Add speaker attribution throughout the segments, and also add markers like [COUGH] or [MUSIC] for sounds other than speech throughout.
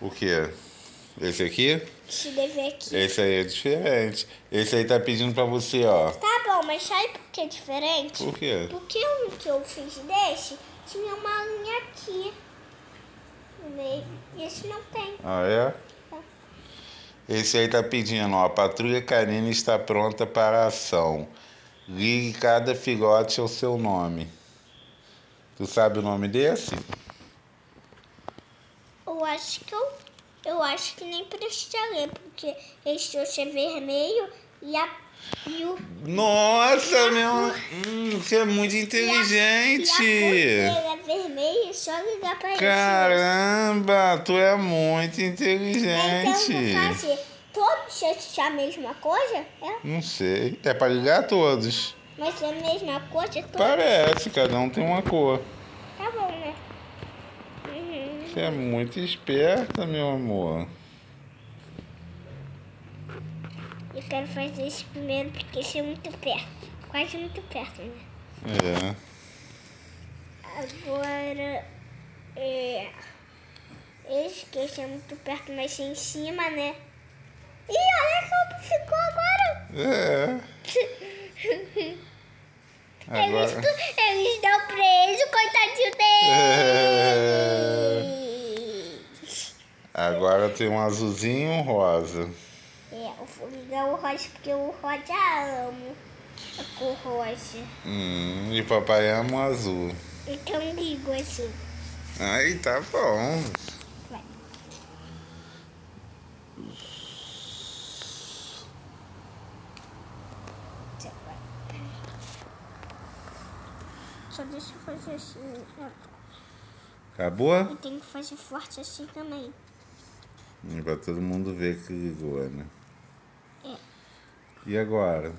Speaker 1: O que? Esse aqui?
Speaker 2: Esse deve aqui.
Speaker 1: Esse aí é diferente. Esse aí tá pedindo pra você, ó.
Speaker 2: Tá bom, mas sabe por que é diferente?
Speaker 1: Por quê?
Speaker 2: Porque o que eu fiz desse tinha uma linha aqui. Né? E esse não tem.
Speaker 1: Ah, é? Esse aí tá pedindo, ó. A patrulha canina está pronta para a ação. Ligue cada filhote ao seu nome. Tu sabe o nome desse?
Speaker 2: Eu acho que eu. Eu acho que nem precisa ler, porque esse trouxa é vermelho e a. E o,
Speaker 1: Nossa, meu. Hum, você é muito inteligente.
Speaker 2: e a cor dele é vermelho, é só ligar pra ele.
Speaker 1: Caramba, tu é muito
Speaker 2: Então
Speaker 1: inteligente.
Speaker 2: vou fazer todos esses a mesma coisa? É?
Speaker 1: Não sei. É pra ligar todos.
Speaker 2: Mas é a mesma coisa? Todos?
Speaker 1: Parece, cada um tem uma cor.
Speaker 2: Tá bom, né? Uhum.
Speaker 1: Você é muito esperta, meu amor.
Speaker 2: Eu quero fazer esse primeiro porque esse é muito perto. Quase muito perto, né?
Speaker 1: É.
Speaker 2: Agora. É. Esse que esse é muito perto, mas em cima, né? Ih, olha como ficou agora!
Speaker 1: É. [LAUGHS]
Speaker 2: Eles,
Speaker 1: Agora.
Speaker 2: tu- eles dão preso, coitadinho
Speaker 1: Agora tem um azulzinho e um rosa.
Speaker 2: É, eu vou ligar o rosa porque o rosa amo a cor rosa.
Speaker 1: Hum, e papai ama o azul.
Speaker 2: Então ligo assim.
Speaker 1: Aí tá bom.
Speaker 2: Vai. Só deixa eu fazer assim.
Speaker 1: Acabou?
Speaker 2: E tem que fazer forte assim também.
Speaker 1: E pra todo mundo ver que ligou, né?
Speaker 2: É.
Speaker 1: E agora?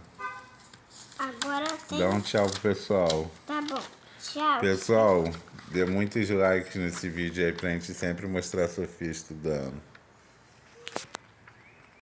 Speaker 2: Agora tem.
Speaker 1: Dá um tchau pro pessoal.
Speaker 2: Tá bom. Tchau.
Speaker 1: Pessoal, dê muitos likes nesse vídeo aí pra gente sempre mostrar a Sofia estudando.